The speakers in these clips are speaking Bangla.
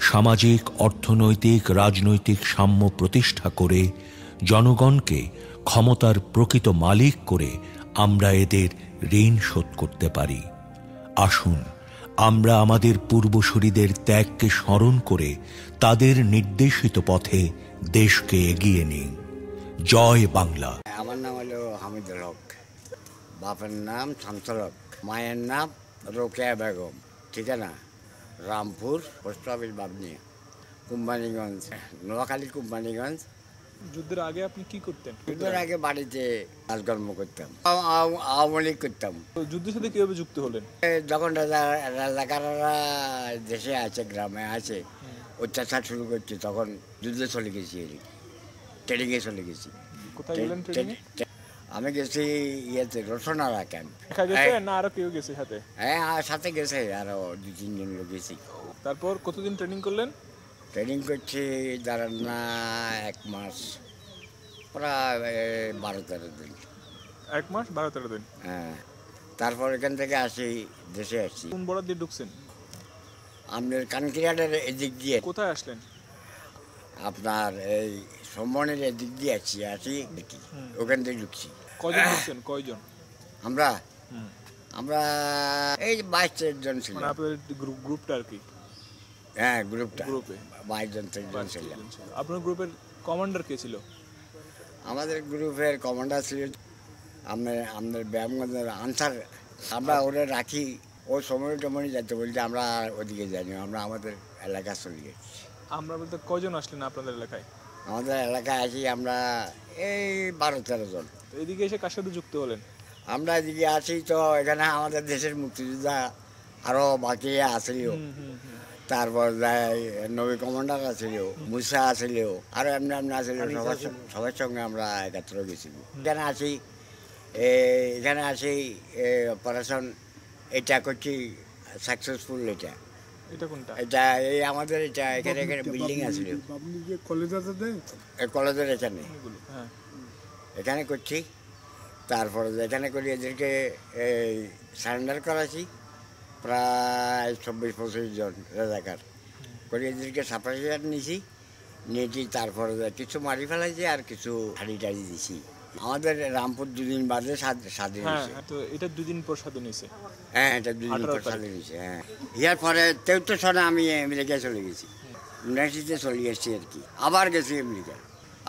সামাজিক, অর্থনৈতিক, রাজনৈতিক সাম্য প্রতিষ্ঠা করে জনগণকে ক্ষমতার প্রকৃত মালিক করে আমরা এদের ঋণ শোধ করতে পারি। আসুন, আমরা আমাদের পূর্বসূরীদের ত্যাগকে স্মরণ করে তাদের নির্দেশিত পথে দেশকে এগিয়ে নিই। জয় বাংলা। আমার নাম হলো হামিদুল হক। বাপের নাম শামসুল হক। মায়ের নাম রোকেয়া বেগম। ঠিকানা রামপুর পোস্ট অফিস বাবনি কোম্পানিগঞ্জ নোয়াখালী কোম্পানিগঞ্জ যুদ্ধের আগে আপনি কি করতেন? যুদ্ধের আগে বাড়িতে কাজকর্ম করতাম আও- আও- আওয়ামী লীগ করতাম। যুদ্ধের সাথে কীভাবে যুক্ত হলেন? যখন রাজা রাজাকাররা দেশে আছে গ্রামে আছে অত্যাচার শুরু করছে তখন যুদ্ধে চলে গেছি ট্রেনিংয়ে চলে গেছি। কোথায় গেলেন আমি গেছি ইয়েতে রসনারা ক্যাম্প না আরও কেউ গেছে সাথে? হ্যাঁ আর সাথে গেছে আরও দু তিনজন লোক গেছি। তারপর কতদিন ট্রেনিং করলেন? ট্রেনিং করছি দাঁড়ান না এক মাস প্রায় বারো তেরো দিন। এক মাস বারো তেরো দিন? হ্যাঁ তারপর এখান থেকে আসি দেশে আসছি কোন বর্ডার দিয়ে ঢুকছেন? আপনার কানকিরাটের এদিক দিয়ে। কোথায় আসলেন? আপনার এই সম্মানের এদিক দিয়ে আসছি আসি দেখি ওখান থেকে ঢুকছি। কয়জন ঢুকছেন কয়জন? আমরা? আমরা এই বাইশ তেইশ জন ছিল মানে আপনাদের গ্রুপ গ্রুপটা আর কি? হ্যাঁ গ্রুপটা। গ্রুপে। বাইশ জন তেইশ জন ছিলাম। আপনার গ্রুপের কমান্ডার কে ছিল? আমাদের গ্রুপের কমান্ডার ছিল আমাদের আমাদের ব্যায়ামগঞ্জের আনসার। আমরা ওরে রাখি ও সময় টময় যেতে বলতে আমরা ওদিকে যাইনি আমরা আমাদের এলাকা চলে গেছি। আমরা বলতে কয়জন আসলেন আপনাদের এলাকায়? আমাদের এলাকায় আসি আমরা এই বারো তেরো জন। এদিকে এসে কার সাথে যুক্ত হলেন? আমরা এদিকে আছি তো এখানে আমাদের দেশের মুক্তিযোদ্ধা আরও বাকি আসিল। তারপর নবী কমান্ডার আছিল মুসা আছিল আরও এমনি এমনি আছিল সবার সঙ্গে- সবার সঙ্গে আমরা একাত্র গেছি এখানে আসি এ, এখানে আসি অপারেশন এটা করছি সাকসেসফুল এটা। এটা কোনটা? এটা এই আমাদের এটা এখানে এখানে বিল্ডিং কলেজাতে দেন এই কলেজের এখানে। হ্যাঁ। এখানে করছি। তারপরে এখানে করি এদেরকে এই সারেন্ডার করাছি প্রায় চব্বিশ পঁচিশ জন রাজাকার। করে এদেরকে সাপ্রাইজার নিয়েছি নিয়েছি তারপরে কিছু মারি ফেলাইছি আর কিছু হাড়ি টাড়ি দিছি। আমাদের রামপুর দুদিন বাদে স্বাধীন হ্যাঁ হয়েছে। তো এটা দুদিন পর স্বাধীন হয়েছে? হ্যাঁ এটা দুদিন পর স্বাধীন হয়েছে হ্যাঁ। ইয়ার পরে তেউত্তর সনে আমি আমেরিকায় চলে গেছি। উনআশিতে চলে গেছি আর কি। আবার গেছি আমেরিকা।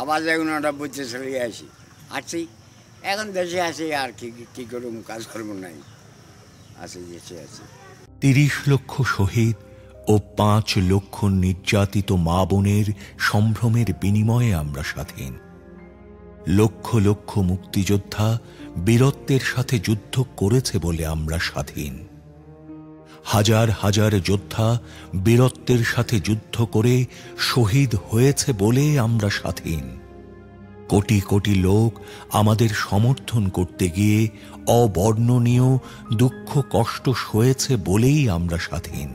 আবার যাই বুঝতে চলে আসি। আসছি এখন দেশে আসি আর কি কি করুম কাজ করব নাই। আসি দেশে আছি। তিরিশ লক্ষ শহীদ ও পাঁচ লক্ষ নির্যাতিত মা বোনের সম্ভ্রমের বিনিময়ে আমরা স্বাধীন। লক্ষ লক্ষ মুক্তিযোদ্ধা বীরত্বের সাথে যুদ্ধ করেছে বলে আমরা স্বাধীন। হাজার হাজার যোদ্ধা বীরত্বের সাথে যুদ্ধ করে শহীদ হয়েছে বলে আমরা স্বাধীন। কোটি কোটি লোক আমাদের সমর্থন করতে গিয়ে অবর্ণনীয় দুঃখ কষ্ট সয়েছে বলেই আমরা স্বাধীন।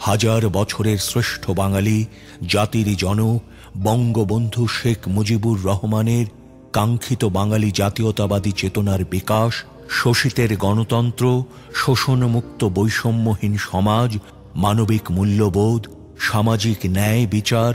হাজার বছরের শ্রেষ্ঠ বাঙালি, জাতির জনক, বঙ্গবন্ধু শেখ মুজিবুর রহমানের কাঙ্ক্ষিত বাঙালি জাতীয়তাবাদী চেতনার বিকাশ, শোষিতের গণতন্ত্র, শোষণমুক্ত বৈষম্যহীন সমাজ, মানবিক মূল্যবোধ, সামাজিক ন্যায় বিচার